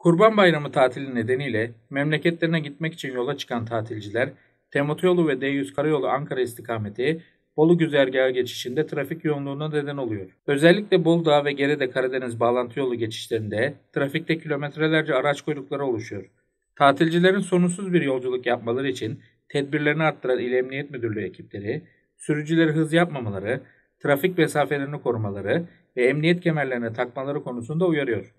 Kurban Bayramı tatili nedeniyle memleketlerine gitmek için yola çıkan tatilciler, Temotoyolu ve D100 Karayolu Ankara istikameti Bolu güzergahı geçişinde trafik yoğunluğuna neden oluyor. Özellikle Bolu Dağı ve Gerede Karadeniz bağlantı yolu geçişlerinde trafikte kilometrelerce araç kuyrukları oluşuyor. Tatilcilerin sorunsuz bir yolculuk yapmaları için tedbirlerini arttıran İl Emniyet Müdürlüğü ekipleri, sürücüleri hız yapmamaları, trafik mesafelerini korumaları ve emniyet kemerlerine takmaları konusunda uyarıyor.